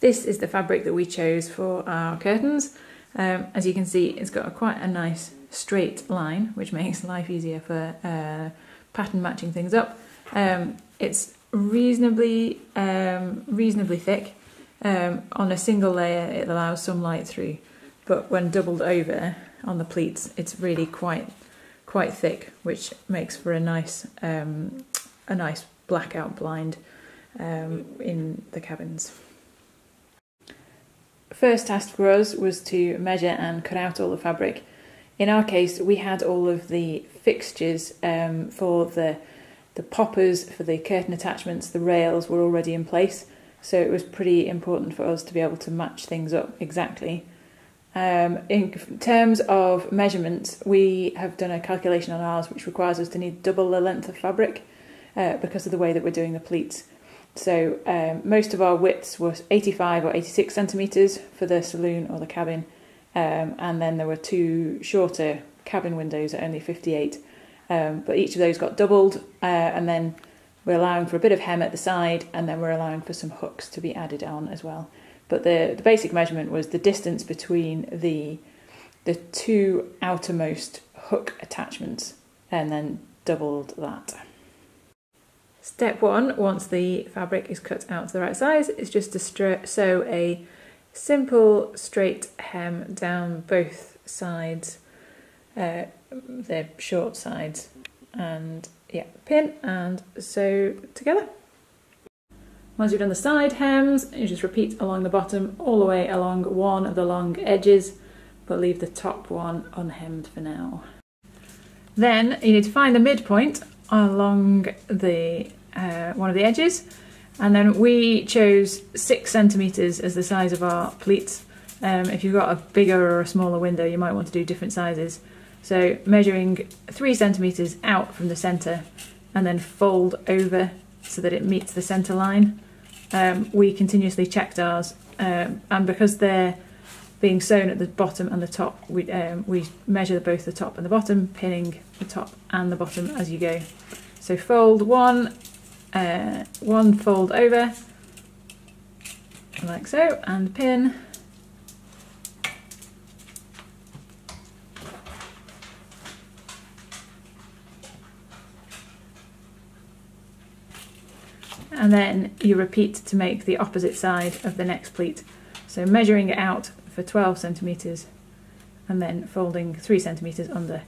This is the fabric that we chose for our curtains. Um, as you can see, it's got a, quite a nice straight line, which makes life easier for uh, pattern matching things up. Um, it's reasonably um, reasonably thick. Um, on a single layer, it allows some light through, but when doubled over on the pleats, it's really quite quite thick, which makes for a nice um, a nice blackout blind um, in the cabins. First task for us was to measure and cut out all the fabric. In our case, we had all of the fixtures um, for the the poppers for the curtain attachments, the rails were already in place, so it was pretty important for us to be able to match things up exactly. Um, in terms of measurements, we have done a calculation on ours which requires us to need double the length of fabric uh, because of the way that we're doing the pleats. So um, most of our widths were 85 or 86 centimetres for the saloon or the cabin, um, and then there were two shorter cabin windows at only 58 um, but each of those got doubled, uh, and then we're allowing for a bit of hem at the side, and then we're allowing for some hooks to be added on as well. But the, the basic measurement was the distance between the the two outermost hook attachments, and then doubled that. Step one, once the fabric is cut out to the right size, is just to sew a simple straight hem down both sides uh, the short sides and yeah, pin and sew together. Once you've done the side hems, you just repeat along the bottom all the way along one of the long edges, but leave the top one unhemmed for now. Then you need to find the midpoint along the uh, one of the edges, and then we chose six centimeters as the size of our pleats. Um, if you've got a bigger or a smaller window, you might want to do different sizes. So measuring three centimetres out from the centre and then fold over so that it meets the centre line. Um, we continuously checked ours um, and because they're being sewn at the bottom and the top, we, um, we measure both the top and the bottom, pinning the top and the bottom as you go. So fold one, uh, one fold over, like so, and pin, and then you repeat to make the opposite side of the next pleat. So measuring it out for 12 centimetres and then folding 3 centimetres under,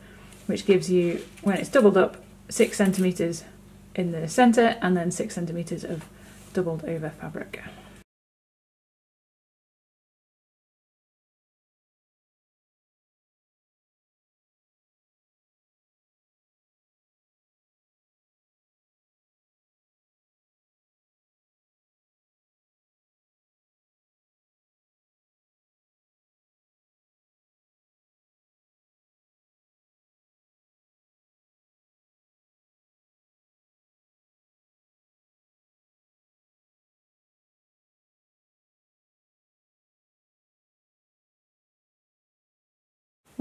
which gives you, when it's doubled up, 6 centimetres in the centre and then 6 centimetres of doubled over fabric.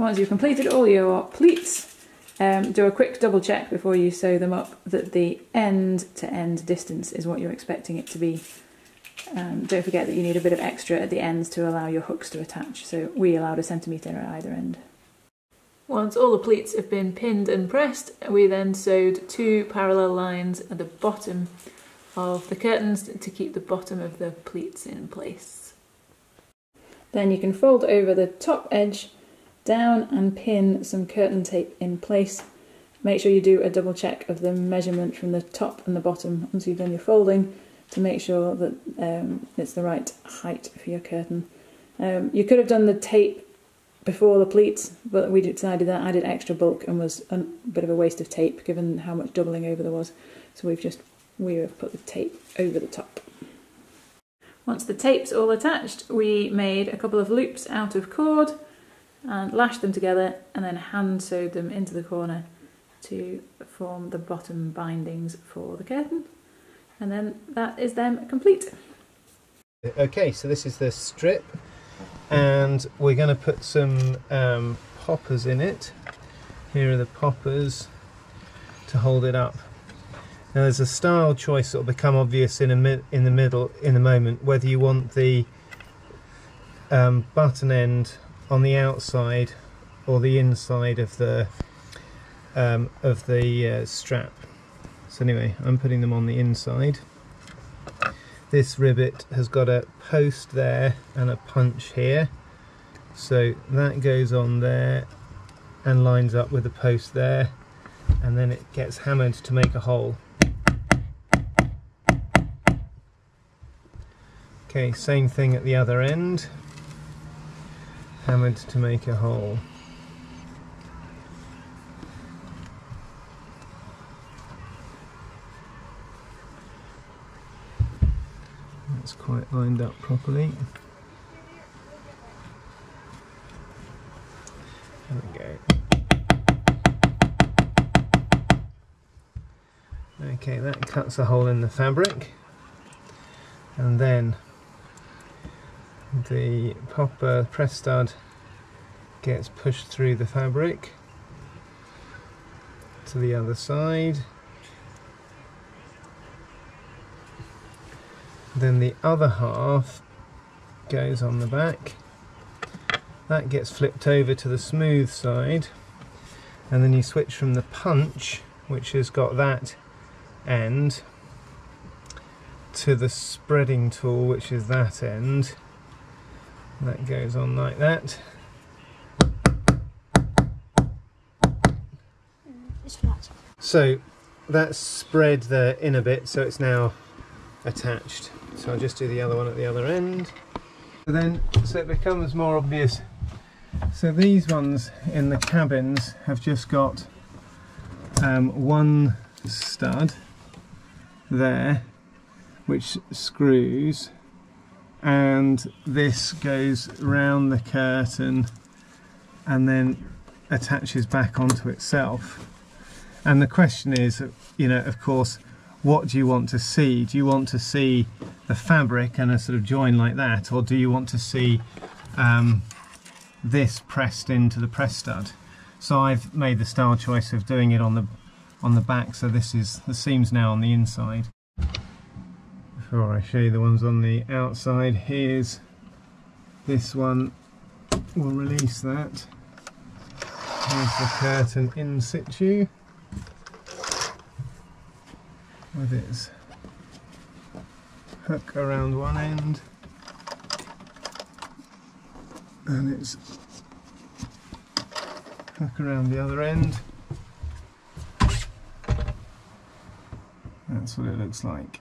Once you've completed all your pleats, um, do a quick double check before you sew them up that the end to end distance is what you're expecting it to be. Um, don't forget that you need a bit of extra at the ends to allow your hooks to attach, so we allowed a centimetre at either end. Once all the pleats have been pinned and pressed, we then sewed two parallel lines at the bottom of the curtains to keep the bottom of the pleats in place. Then you can fold over the top edge down and pin some curtain tape in place. Make sure you do a double check of the measurement from the top and the bottom once you've done your folding to make sure that um, it's the right height for your curtain. Um, you could have done the tape before the pleats, but we decided that added extra bulk and was a bit of a waste of tape given how much doubling over there was. So we've just we have put the tape over the top. Once the tape's all attached, we made a couple of loops out of cord and lashed them together and then hand sewed them into the corner to form the bottom bindings for the curtain and then that is them complete. Okay so this is the strip and we're going to put some um, poppers in it. Here are the poppers to hold it up. Now there's a style choice that will become obvious in a in the middle in a moment whether you want the um, button end on the outside or the inside of the um, of the uh, strap. So anyway, I'm putting them on the inside. This rivet has got a post there and a punch here. So that goes on there and lines up with the post there and then it gets hammered to make a hole. Okay, same thing at the other end. Hammered to make a hole. That's quite lined up properly. There we go. Okay, that cuts a hole in the fabric. And then the popper press stud gets pushed through the fabric to the other side. Then the other half goes on the back. That gets flipped over to the smooth side and then you switch from the punch which has got that end to the spreading tool which is that end that goes on like that. So that's spread the inner bit so it's now attached. So I'll just do the other one at the other end. So then so it becomes more obvious. So these ones in the cabins have just got um, one stud there which screws and this goes round the curtain and then attaches back onto itself. And the question is you know of course what do you want to see? Do you want to see the fabric and a sort of join like that or do you want to see um, this pressed into the press stud? So I've made the style choice of doing it on the on the back so this is the seams now on the inside before I show you the ones on the outside. Here's this one. We'll release that. Here's the curtain in situ. With its hook around one end. And its hook around the other end. That's what it looks like